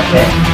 Okay.